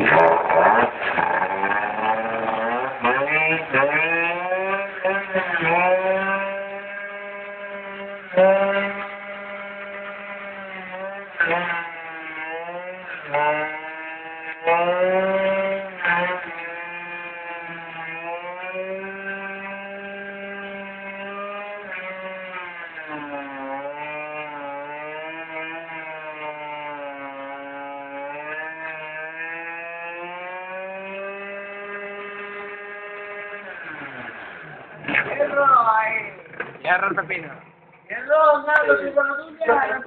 Yeah. Hierro, ay. Hierro, pepino. Hierro, Nalo, si con la tuya,